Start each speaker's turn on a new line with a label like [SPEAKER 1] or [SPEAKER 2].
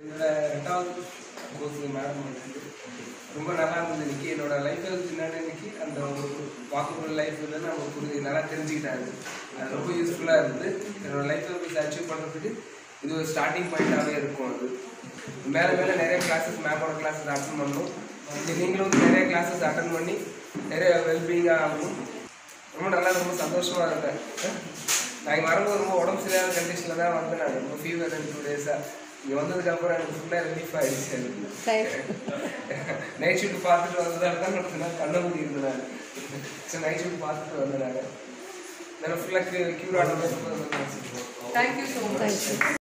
[SPEAKER 1] என்னோட ரெண்டாவது course madam வந்து ரொம்ப நல்லா இருந்தது இன்னைக்கு. என்னோட லைஃப் என்னென்ன இன்னைக்கு அந்த ஒரு வாக்கபுள் லைஃப் வந்து நம்ம புரிஞ்சு நல்லா தெரிஞ்சுக்கிட்டாரு அது ரொம்ப யூஸ்ஃபுல்லாக இருந்தது. என்னோட லைஃப் போய் அச்சீவ் பண்ணுறதுக்கு இது ஒரு ஸ்டார்டிங் பாயிண்டாகவே இருக்கும் அது. மேலே மேலே நிறைய கிளாஸஸ் மேமோட கிளாஸஸ் அட்டன் பண்ணணும். நீங்களும் வந்து நிறைய கிளாஸஸ் அட்டன் பண்ணி நிறைய வெல்பீயிங்காக ஆகணும். ரொம்ப நல்லா ரொம்ப சந்தோஷமாக இருந்தேன். நான் இங்கே வரும்போது ரொம்ப உடம்பு சரியான கண்டிஷனில் தான் வந்தேன் நான். ரொம்ப ஃபீவர் டூ டேஸாக இங்கே வந்ததுக்கப்புறம் எனக்கு ஃபுல்லாக ரிலீஃப் ஆகிடுச்சு எனக்கு. நைட் ஷூட் பார்த்துட்டு வந்ததால தான் நான் கண்ண மூடி இருந்தேன் சரி நைட் ஷூட் பார்த்துட்டு வந்தேன் நான். ஃபுல்லாக க்யூர் ஆன மாதிரி ரொம்ப
[SPEAKER 2] தேங்க்யூ ஸோ மச்